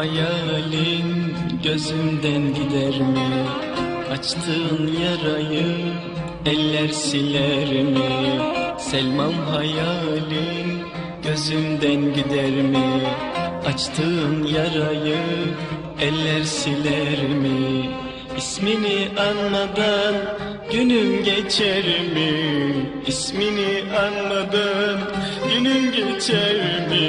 Hayalin gözümden gider mi? Açtığın yarayı eller siler mi? Selman hayalin gözümden gider mi? Açtığın yarayı eller siler mi? İsmini anmadan günüm geçer mi? İsmini anmadan günüm geçer mi?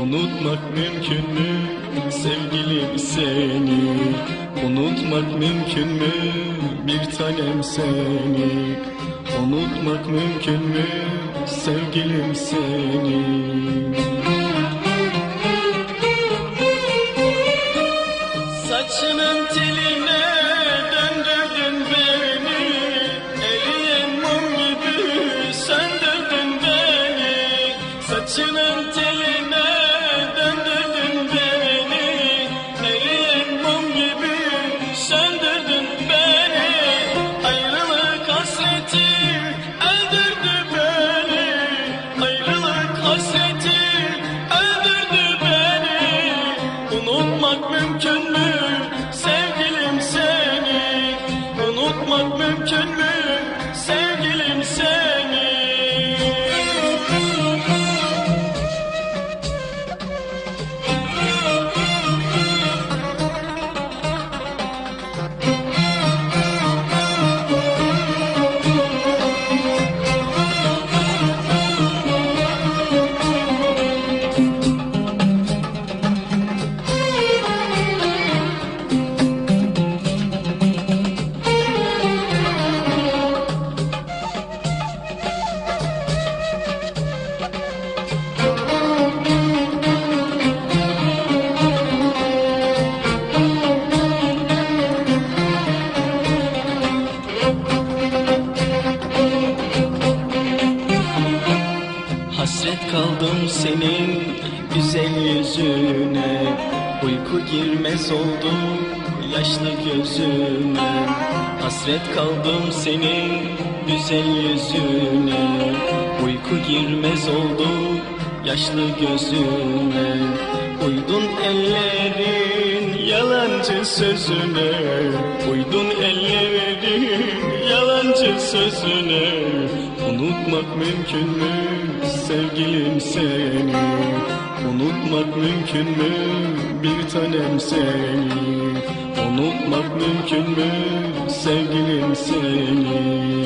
Unutmak mümkün mü sevgilim seni? Unutmak mümkün mü bir tanem seni? Unutmak mümkün mü sevgilim seni? Hasret kaldım senin güzel yüzüne. Uyku girmez oldu yaşlı gözüme. Hasret kaldım senin güzel yüzüne. Uyku girmez oldu yaşlı gözüme. Uydun ellerin yalancı sözüne. Uydun ellerin yalancı sözüne Unutmak mümkün mü? Sevgilim seni Unutmak mümkün mü? Bir tanem seni Unutmak mümkün mü? Sevgilim seni